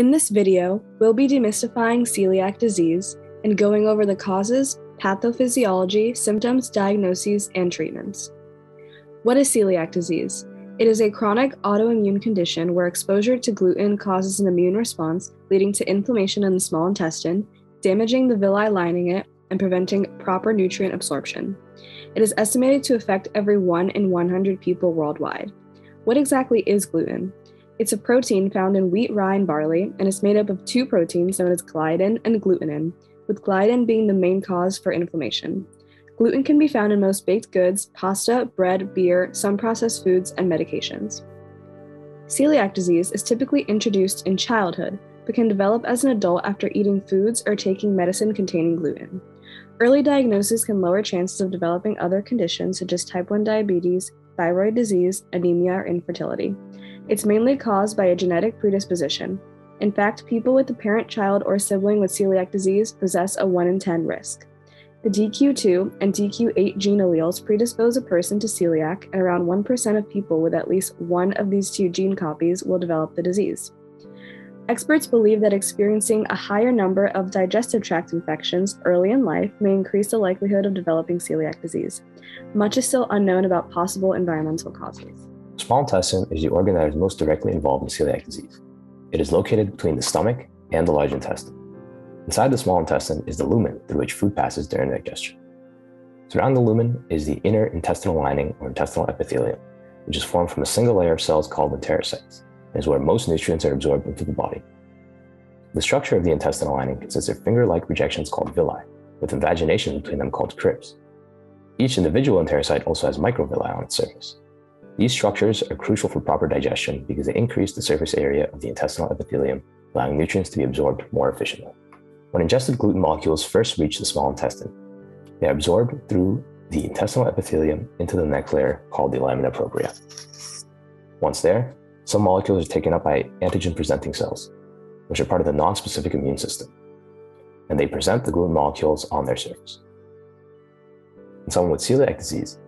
In this video, we'll be demystifying celiac disease and going over the causes, pathophysiology, symptoms, diagnoses, and treatments. What is celiac disease? It is a chronic autoimmune condition where exposure to gluten causes an immune response, leading to inflammation in the small intestine, damaging the villi lining it, and preventing proper nutrient absorption. It is estimated to affect every 1 in 100 people worldwide. What exactly is gluten? It's a protein found in wheat, rye, and barley, and is made up of two proteins known as gliadin and glutenin, with gliadin being the main cause for inflammation. Gluten can be found in most baked goods, pasta, bread, beer, some processed foods, and medications. Celiac disease is typically introduced in childhood, but can develop as an adult after eating foods or taking medicine containing gluten. Early diagnosis can lower chances of developing other conditions such as type 1 diabetes, thyroid disease, anemia, or infertility. It's mainly caused by a genetic predisposition. In fact, people with a parent child or sibling with celiac disease possess a 1 in 10 risk. The DQ2 and DQ8 gene alleles predispose a person to celiac, and around 1% of people with at least one of these two gene copies will develop the disease. Experts believe that experiencing a higher number of digestive tract infections early in life may increase the likelihood of developing celiac disease. Much is still unknown about possible environmental causes. Small intestine is the organ that is most directly involved in celiac disease. It is located between the stomach and the large intestine. Inside the small intestine is the lumen through which food passes during digestion. Surrounding the lumen is the inner intestinal lining or intestinal epithelium, which is formed from a single layer of cells called enterocytes and is where most nutrients are absorbed into the body. The structure of the intestinal lining consists of finger like projections called villi, with invagination between them called crypts. Each individual enterocyte also has microvilli on its surface. These structures are crucial for proper digestion because they increase the surface area of the intestinal epithelium, allowing nutrients to be absorbed more efficiently. When ingested gluten molecules first reach the small intestine, they are absorbed through the intestinal epithelium into the next layer called the lamina propria. Once there, some molecules are taken up by antigen presenting cells, which are part of the non-specific immune system, and they present the gluten molecules on their surface. In someone with celiac disease,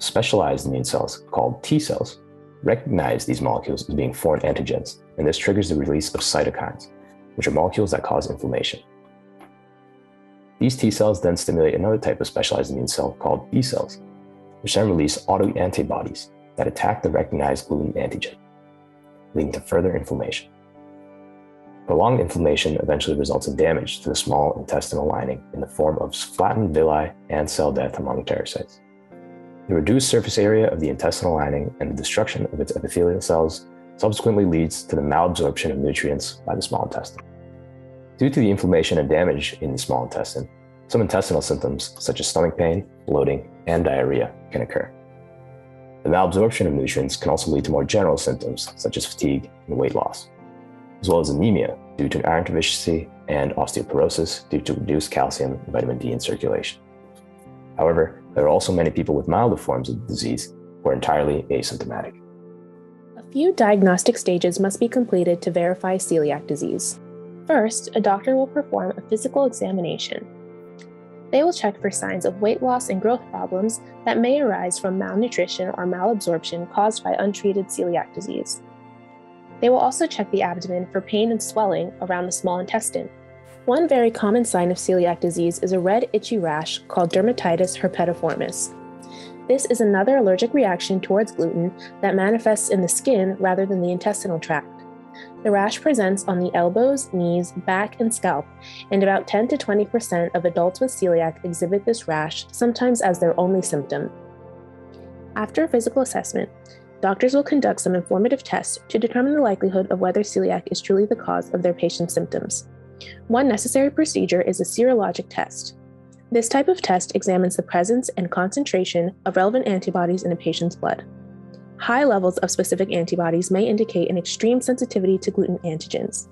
specialized immune cells called T cells recognize these molecules as being foreign antigens, and this triggers the release of cytokines, which are molecules that cause inflammation. These T cells then stimulate another type of specialized immune cell called B cells, which then release autoantibodies that attack the recognized gluten antigen, leading to further inflammation. Prolonged inflammation eventually results in damage to the small intestinal lining in the form of flattened villi and cell death among enterocytes. The reduced surface area of the intestinal lining and the destruction of its epithelial cells subsequently leads to the malabsorption of nutrients by the small intestine. Due to the inflammation and damage in the small intestine, some intestinal symptoms such as stomach pain, bloating, and diarrhea can occur. The malabsorption of nutrients can also lead to more general symptoms such as fatigue and weight loss, as well as anemia due to iron deficiency and osteoporosis due to reduced calcium and vitamin D in circulation. However, there are also many people with milder forms of the disease who are entirely asymptomatic. A few diagnostic stages must be completed to verify celiac disease. First, a doctor will perform a physical examination. They will check for signs of weight loss and growth problems that may arise from malnutrition or malabsorption caused by untreated celiac disease. They will also check the abdomen for pain and swelling around the small intestine. One very common sign of celiac disease is a red, itchy rash called dermatitis herpetiformis. This is another allergic reaction towards gluten that manifests in the skin rather than the intestinal tract. The rash presents on the elbows, knees, back, and scalp, and about 10 to 20% of adults with celiac exhibit this rash, sometimes as their only symptom. After a physical assessment, doctors will conduct some informative tests to determine the likelihood of whether celiac is truly the cause of their patient's symptoms. One necessary procedure is a serologic test. This type of test examines the presence and concentration of relevant antibodies in a patient's blood. High levels of specific antibodies may indicate an extreme sensitivity to gluten antigens.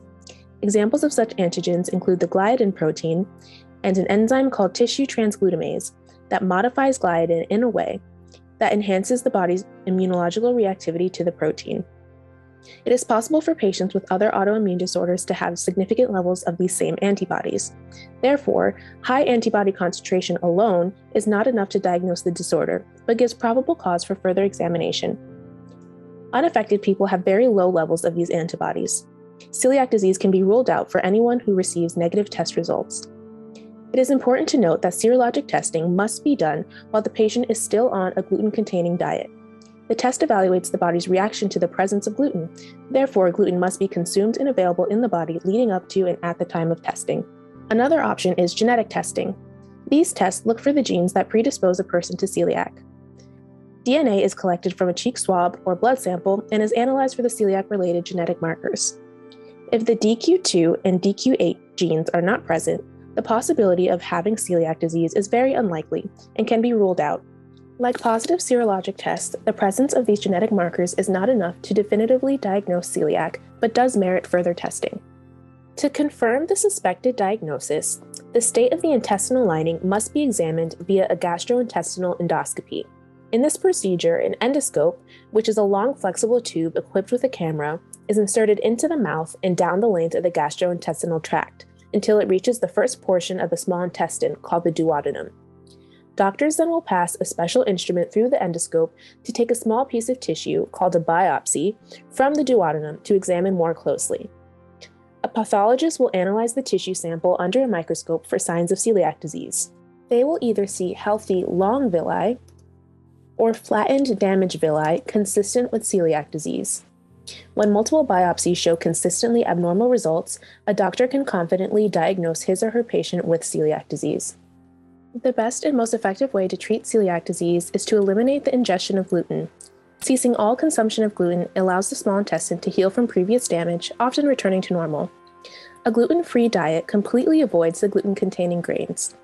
Examples of such antigens include the gliadin protein and an enzyme called tissue transglutamase that modifies gliadin in a way that enhances the body's immunological reactivity to the protein. It is possible for patients with other autoimmune disorders to have significant levels of these same antibodies. Therefore, high antibody concentration alone is not enough to diagnose the disorder, but gives probable cause for further examination. Unaffected people have very low levels of these antibodies. celiac disease can be ruled out for anyone who receives negative test results. It is important to note that serologic testing must be done while the patient is still on a gluten containing diet. The test evaluates the body's reaction to the presence of gluten. Therefore, gluten must be consumed and available in the body leading up to and at the time of testing. Another option is genetic testing. These tests look for the genes that predispose a person to celiac. DNA is collected from a cheek swab or blood sample and is analyzed for the celiac related genetic markers. If the DQ2 and DQ8 genes are not present, the possibility of having celiac disease is very unlikely and can be ruled out. Like positive serologic tests, the presence of these genetic markers is not enough to definitively diagnose celiac, but does merit further testing. To confirm the suspected diagnosis, the state of the intestinal lining must be examined via a gastrointestinal endoscopy. In this procedure, an endoscope, which is a long flexible tube equipped with a camera, is inserted into the mouth and down the length of the gastrointestinal tract until it reaches the first portion of the small intestine called the duodenum. Doctors then will pass a special instrument through the endoscope to take a small piece of tissue, called a biopsy, from the duodenum to examine more closely. A pathologist will analyze the tissue sample under a microscope for signs of celiac disease. They will either see healthy, long villi or flattened, damaged villi consistent with celiac disease. When multiple biopsies show consistently abnormal results, a doctor can confidently diagnose his or her patient with celiac disease. The best and most effective way to treat celiac disease is to eliminate the ingestion of gluten. Ceasing all consumption of gluten allows the small intestine to heal from previous damage, often returning to normal. A gluten free diet completely avoids the gluten containing grains.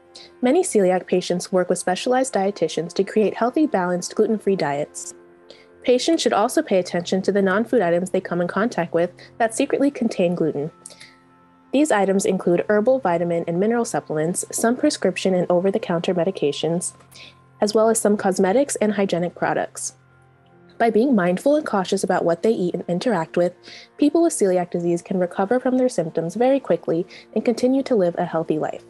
Many celiac patients work with specialized dietitians to create healthy, balanced, gluten free diets. Patients should also pay attention to the non food items they come in contact with that secretly contain gluten. These items include herbal, vitamin, and mineral supplements, some prescription and over the counter medications, as well as some cosmetics and hygienic products. By being mindful and cautious about what they eat and interact with, people with celiac disease can recover from their symptoms very quickly and continue to live a healthy life.